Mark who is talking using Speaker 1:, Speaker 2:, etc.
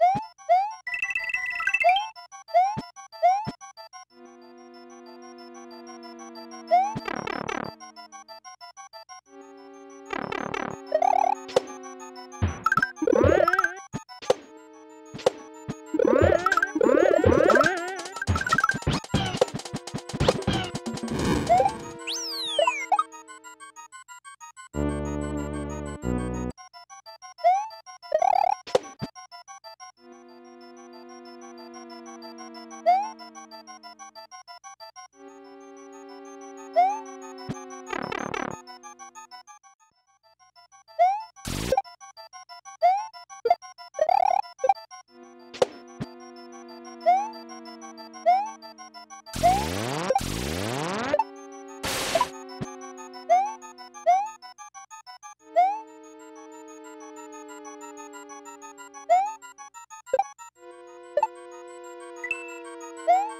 Speaker 1: Woo! ぷん